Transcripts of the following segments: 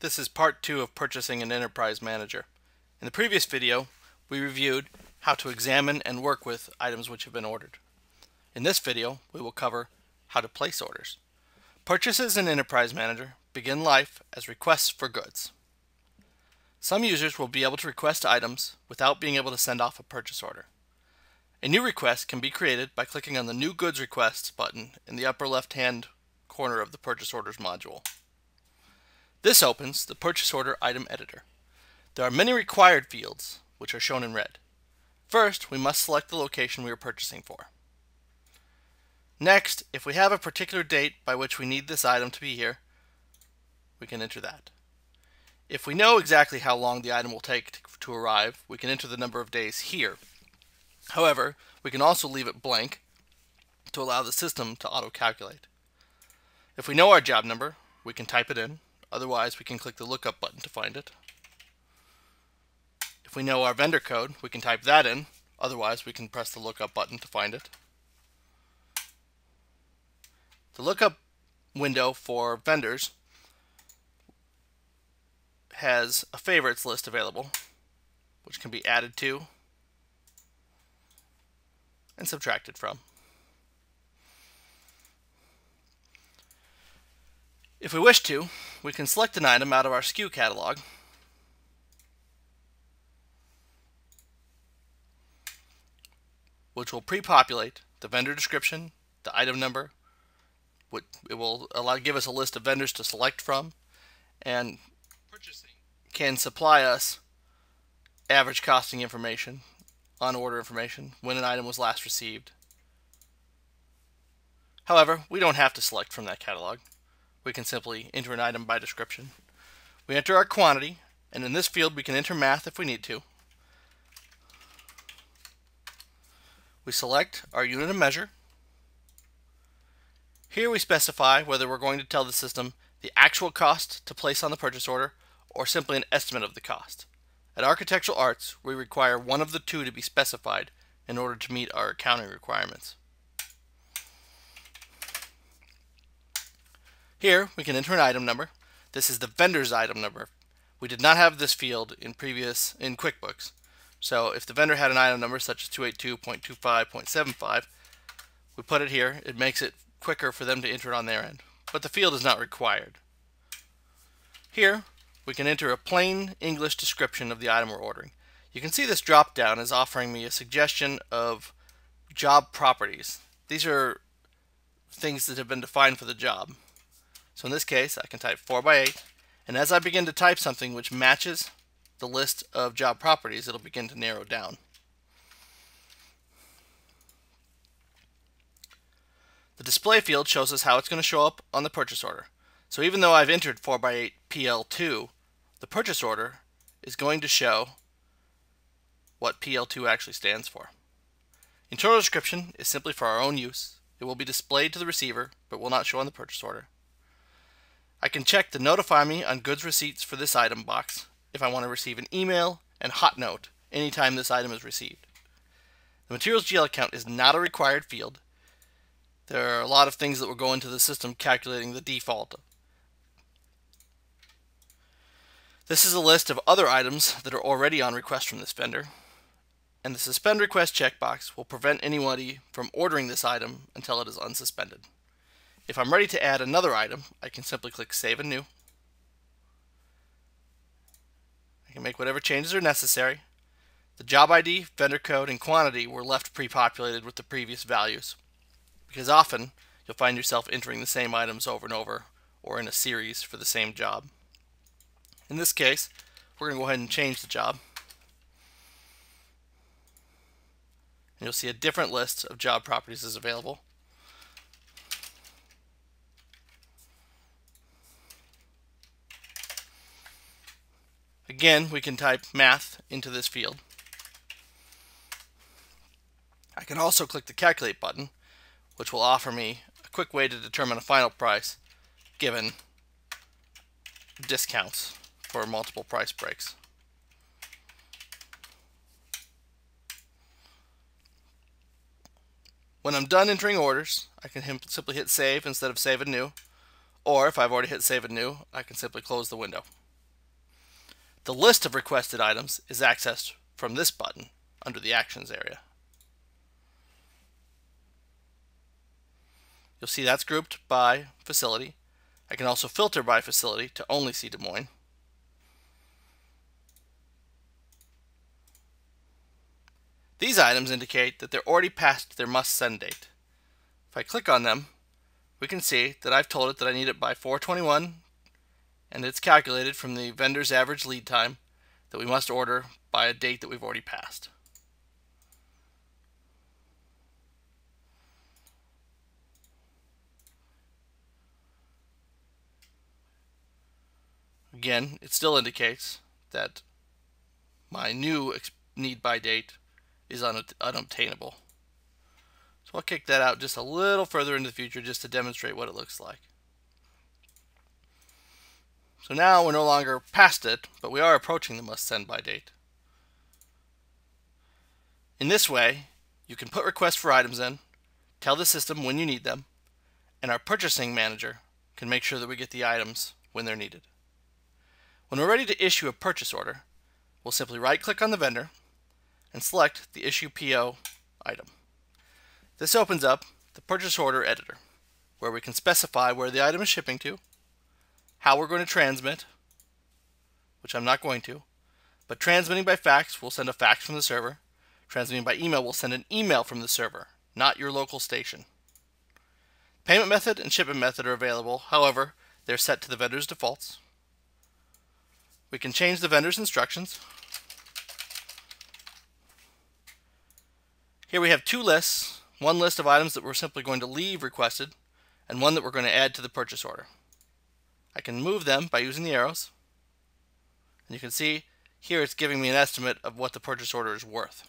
This is part two of purchasing an enterprise manager. In the previous video, we reviewed how to examine and work with items which have been ordered. In this video, we will cover how to place orders. Purchases in Enterprise Manager begin life as requests for goods. Some users will be able to request items without being able to send off a purchase order. A new request can be created by clicking on the New Goods Requests button in the upper left-hand corner of the Purchase Orders module. This opens the Purchase Order Item Editor. There are many required fields, which are shown in red. First, we must select the location we are purchasing for. Next, if we have a particular date by which we need this item to be here, we can enter that. If we know exactly how long the item will take to arrive, we can enter the number of days here However, we can also leave it blank to allow the system to auto-calculate. If we know our job number, we can type it in. Otherwise, we can click the lookup button to find it. If we know our vendor code, we can type that in. Otherwise, we can press the lookup button to find it. The lookup window for vendors has a favorites list available, which can be added to and subtracted from. If we wish to, we can select an item out of our SKU catalog which will pre-populate the vendor description, the item number, it will allow give us a list of vendors to select from, and can supply us average costing information on order information when an item was last received. However, we don't have to select from that catalog. We can simply enter an item by description. We enter our quantity, and in this field we can enter math if we need to. We select our unit of measure. Here we specify whether we're going to tell the system the actual cost to place on the purchase order or simply an estimate of the cost. At Architectural Arts, we require one of the two to be specified in order to meet our accounting requirements. Here, we can enter an item number. This is the vendor's item number. We did not have this field in previous in QuickBooks. So if the vendor had an item number such as 282.25.75, we put it here. It makes it quicker for them to enter it on their end. But the field is not required. Here, we can enter a plain English description of the item we're ordering. You can see this drop down is offering me a suggestion of job properties. These are things that have been defined for the job. So in this case, I can type 4 by 8 and as I begin to type something which matches the list of job properties, it'll begin to narrow down. The display field shows us how it's going to show up on the purchase order. So even though I've entered 4x8 PL2, the purchase order is going to show what PL2 actually stands for. Internal description is simply for our own use. It will be displayed to the receiver, but will not show on the purchase order. I can check the notify me on goods receipts for this item box if I want to receive an email and hot note anytime this item is received. The materials GL account is not a required field. There are a lot of things that will go into the system calculating the default This is a list of other items that are already on request from this vendor, and the suspend request checkbox will prevent anybody from ordering this item until it is unsuspended. If I'm ready to add another item, I can simply click Save and New. I can make whatever changes are necessary. The job ID, vendor code, and quantity were left pre-populated with the previous values, because often you'll find yourself entering the same items over and over, or in a series for the same job. In this case, we're going to go ahead and change the job. And you'll see a different list of job properties is available. Again, we can type math into this field. I can also click the calculate button, which will offer me a quick way to determine a final price given discounts for multiple price breaks. When I'm done entering orders, I can simply hit save instead of save and new. Or if I've already hit save and new, I can simply close the window. The list of requested items is accessed from this button under the Actions area. You'll see that's grouped by facility. I can also filter by facility to only see Des Moines. These items indicate that they're already past their must send date. If I click on them, we can see that I've told it that I need it by 421 and it's calculated from the vendor's average lead time that we must order by a date that we've already passed. Again, it still indicates that my new need by date is unobtainable. So I'll kick that out just a little further into the future just to demonstrate what it looks like. So now we're no longer past it, but we are approaching the must send by date. In this way, you can put requests for items in, tell the system when you need them, and our purchasing manager can make sure that we get the items when they're needed. When we're ready to issue a purchase order, we'll simply right click on the vendor and select the issue PO item. This opens up the purchase order editor where we can specify where the item is shipping to, how we're going to transmit, which I'm not going to, but transmitting by fax, we'll send a fax from the server. Transmitting by email, we'll send an email from the server, not your local station. Payment method and shipment method are available, however, they're set to the vendor's defaults. We can change the vendor's instructions. Here we have two lists, one list of items that we're simply going to leave requested, and one that we're going to add to the purchase order. I can move them by using the arrows. And you can see here it's giving me an estimate of what the purchase order is worth.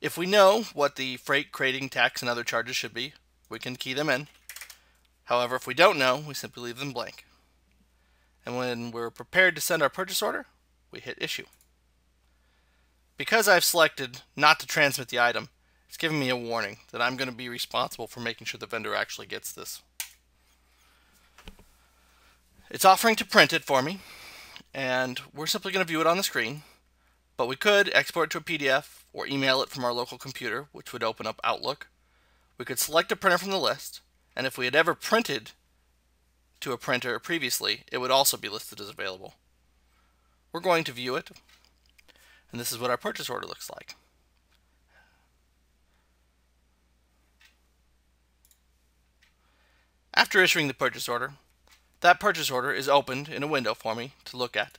If we know what the freight, crating, tax, and other charges should be, we can key them in. However, if we don't know, we simply leave them blank. And when we're prepared to send our purchase order, we hit issue. Because I've selected not to transmit the item, it's giving me a warning that I'm going to be responsible for making sure the vendor actually gets this. It's offering to print it for me, and we're simply going to view it on the screen, but we could export it to a PDF or email it from our local computer, which would open up Outlook. We could select a printer from the list, and if we had ever printed to a printer previously, it would also be listed as available. We're going to view it, and this is what our purchase order looks like. After issuing the purchase order, that purchase order is opened in a window for me to look at.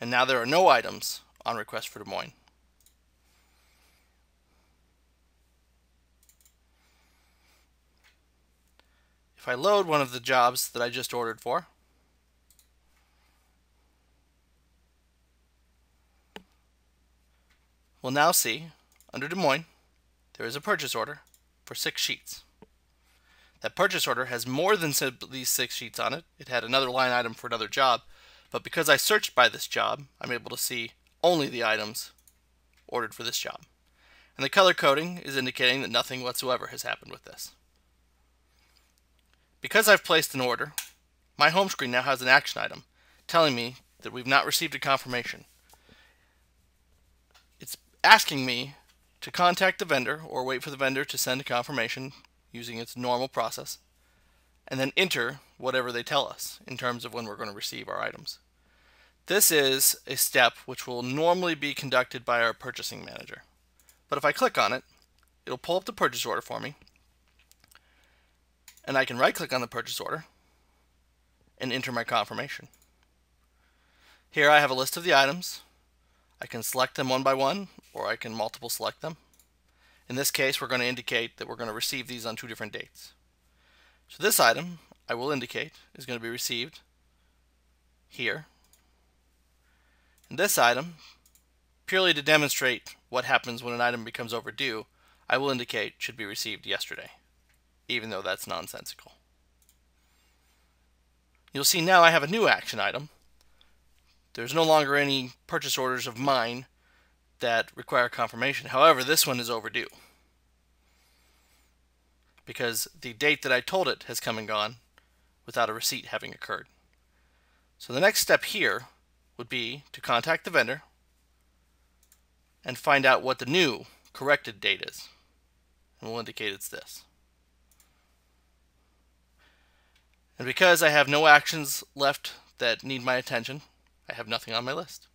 and now there are no items on request for Des Moines. If I load one of the jobs that I just ordered for, we'll now see under Des Moines there is a purchase order for six sheets. That purchase order has more than these six sheets on it. It had another line item for another job, but because I searched by this job, I'm able to see only the items ordered for this job. And the color coding is indicating that nothing whatsoever has happened with this. Because I've placed an order, my home screen now has an action item telling me that we've not received a confirmation. Asking me to contact the vendor or wait for the vendor to send a confirmation using its normal process and then enter whatever they tell us in terms of when we're going to receive our items. This is a step which will normally be conducted by our purchasing manager. But if I click on it, it'll pull up the purchase order for me. And I can right click on the purchase order and enter my confirmation. Here I have a list of the items. I can select them one by one or I can multiple select them. In this case, we're going to indicate that we're going to receive these on two different dates. So this item, I will indicate, is going to be received here. And this item, purely to demonstrate what happens when an item becomes overdue, I will indicate should be received yesterday, even though that's nonsensical. You'll see now I have a new action item. There's no longer any purchase orders of mine that require confirmation. However, this one is overdue because the date that I told it has come and gone without a receipt having occurred. So the next step here would be to contact the vendor and find out what the new corrected date is. And we'll indicate it's this. And because I have no actions left that need my attention, I have nothing on my list.